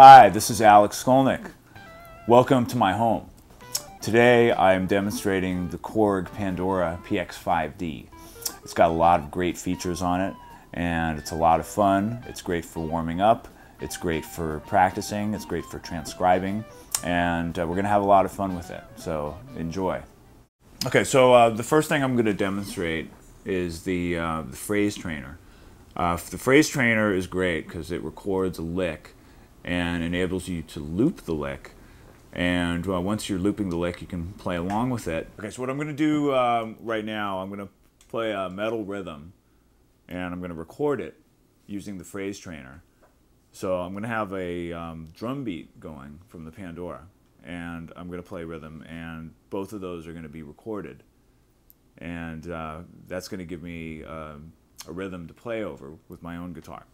Hi, this is Alex Skolnick. Welcome to my home. Today I am demonstrating the Korg Pandora PX5D. It's got a lot of great features on it and it's a lot of fun. It's great for warming up, it's great for practicing, it's great for transcribing, and uh, we're gonna have a lot of fun with it, so enjoy. Okay, so uh, the first thing I'm gonna demonstrate is the, uh, the phrase trainer. Uh, the phrase trainer is great because it records a lick and enables you to loop the lick. And once you're looping the lick, you can play along with it. Okay, so what I'm going to do um, right now, I'm going to play a metal rhythm, and I'm going to record it using the phrase trainer. So I'm going to have a um, drum beat going from the Pandora, and I'm going to play rhythm, and both of those are going to be recorded. And uh, that's going to give me uh, a rhythm to play over with my own guitar.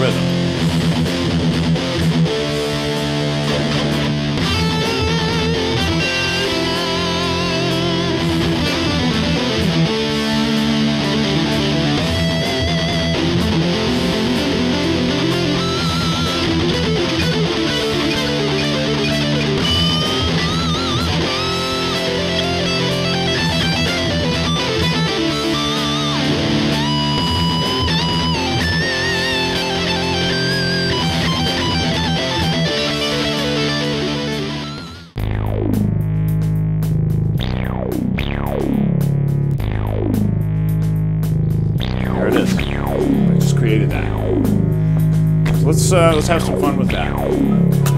Rhythm. Created that. So let's uh, let's have some fun with that.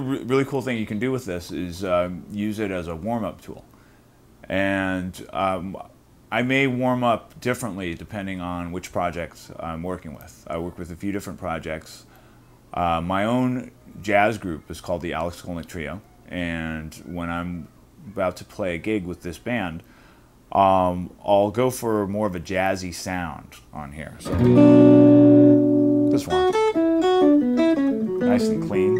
Re- really cool thing you can do with this is um, use it as a warm-up tool. And um, I may warm up differently depending on which projects I'm working with. I work with a few different projects. Uh, my own jazz group is called the Alex Skolnick Trio, and when I'm about to play a gig with this band, um, I'll go for more of a jazzy sound on here. So this one, nice and clean.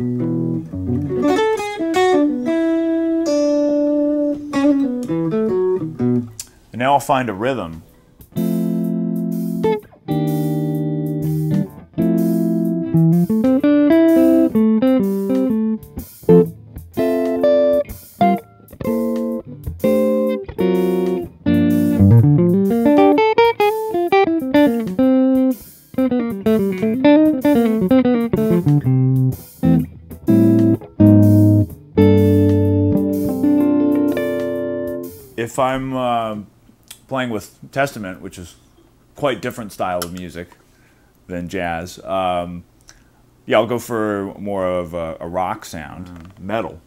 And now I'll find a rhythm. If I'm uh, playing with Testament, which is quite different style of music than jazz, um, yeah, I'll go for more of a, a rock sound, metal.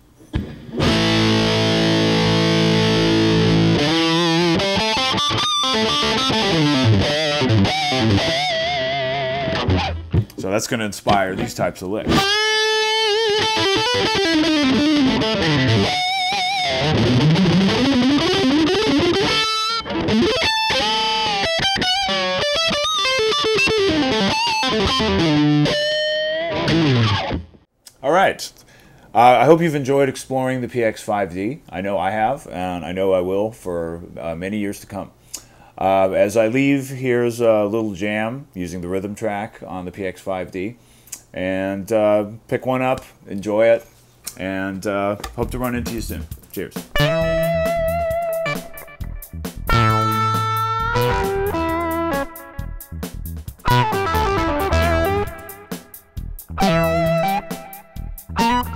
So that's going to inspire these types of licks. right. Uh, I hope you've enjoyed exploring the PX5D. I know I have, and I know I will for uh, many years to come. Uh, as I leave, here's a little jam using the rhythm track on the PX5D. And uh, pick one up, enjoy it, and uh, hope to run into you soon. Cheers. Yeah.